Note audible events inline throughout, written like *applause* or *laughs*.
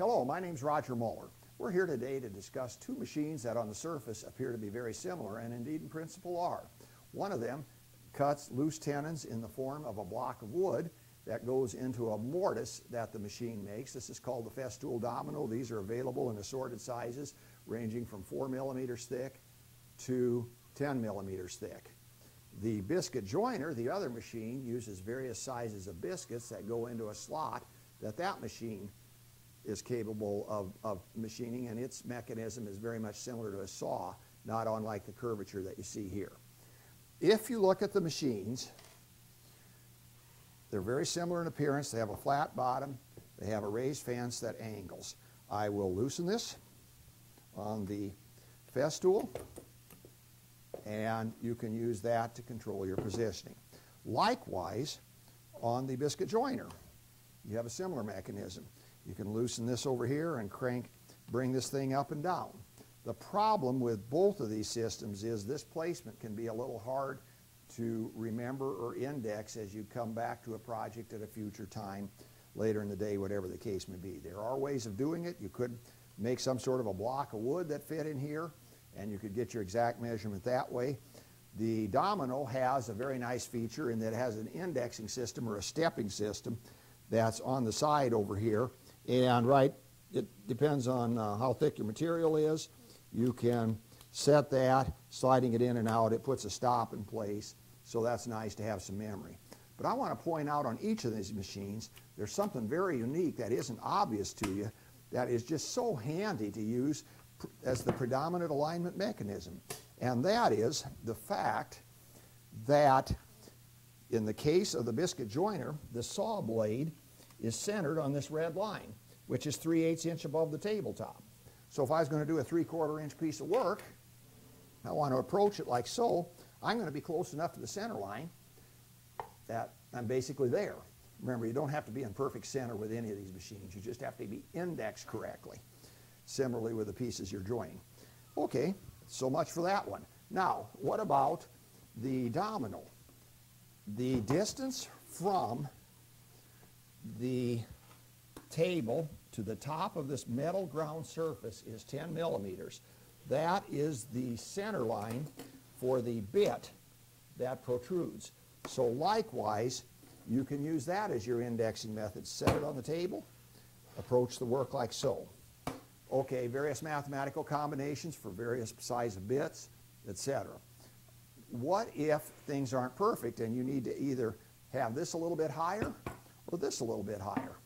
Hello, my name is Roger Muller. We're here today to discuss two machines that on the surface appear to be very similar and indeed in principle are. One of them cuts loose tenons in the form of a block of wood that goes into a mortise that the machine makes. This is called the Festool Domino. These are available in assorted sizes ranging from 4 millimeters thick to 10 millimeters thick. The biscuit joiner, the other machine, uses various sizes of biscuits that go into a slot that that machine is capable of, of machining, and its mechanism is very much similar to a saw, not unlike the curvature that you see here. If you look at the machines, they're very similar in appearance. They have a flat bottom. They have a raised fence that angles. I will loosen this on the Festool, and you can use that to control your positioning. Likewise, on the biscuit joiner, you have a similar mechanism. You can loosen this over here and crank, bring this thing up and down. The problem with both of these systems is this placement can be a little hard to remember or index as you come back to a project at a future time later in the day, whatever the case may be. There are ways of doing it. You could make some sort of a block of wood that fit in here and you could get your exact measurement that way. The Domino has a very nice feature in that it has an indexing system or a stepping system that's on the side over here and right, it depends on uh, how thick your material is. You can set that, sliding it in and out. It puts a stop in place, so that's nice to have some memory. But I want to point out on each of these machines, there's something very unique that isn't obvious to you that is just so handy to use as the predominant alignment mechanism. And that is the fact that in the case of the biscuit joiner, the saw blade is centered on this red line, which is 3 eighths inch above the tabletop. So if I was going to do a 3 quarter inch piece of work, I want to approach it like so, I'm going to be close enough to the center line that I'm basically there. Remember, you don't have to be in perfect center with any of these machines. You just have to be indexed correctly. Similarly with the pieces you're joining. Okay, so much for that one. Now, what about the domino? The distance from the table to the top of this metal ground surface is 10 millimeters. That is the center line for the bit that protrudes. So likewise, you can use that as your indexing method. Set it on the table, approach the work like so. Okay, various mathematical combinations for various size of bits, etc. What if things aren't perfect and you need to either have this a little bit higher or this a little bit higher?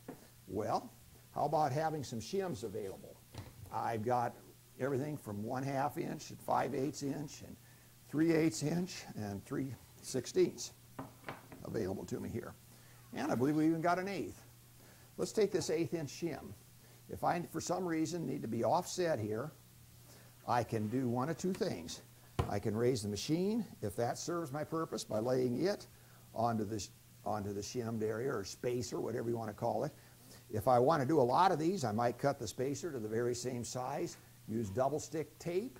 Well, how about having some shims available? I've got everything from 1 half inch and 5 eighths inch and 3 eighths inch and 3 sixteenths available to me here. And I believe we even got an eighth. Let's take this eighth inch shim. If I, for some reason, need to be offset here, I can do one of two things. I can raise the machine, if that serves my purpose, by laying it onto the, onto the shimmed area or spacer, whatever you want to call it. If I want to do a lot of these, I might cut the spacer to the very same size, use double stick tape,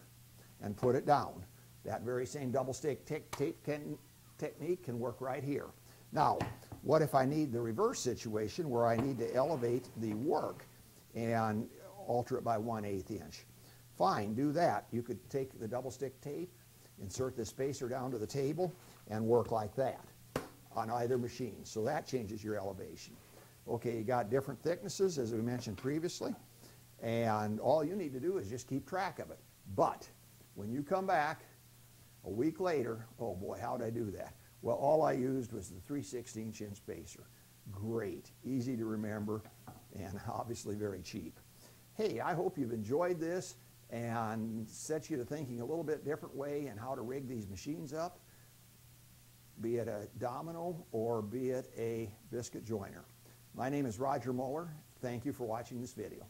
and put it down. That very same double stick tape can, technique can work right here. Now, what if I need the reverse situation where I need to elevate the work and alter it by 1 8 inch? Fine, do that. You could take the double stick tape, insert the spacer down to the table, and work like that on either machine. So that changes your elevation. Okay, you got different thicknesses, as we mentioned previously, and all you need to do is just keep track of it. But when you come back a week later, oh boy, how did I do that? Well, all I used was the 3 16 inch spacer. Great, easy to remember, and *laughs* obviously very cheap. Hey, I hope you've enjoyed this and set you to thinking a little bit different way and how to rig these machines up, be it a domino or be it a biscuit joiner. My name is Roger Muller. Thank you for watching this video.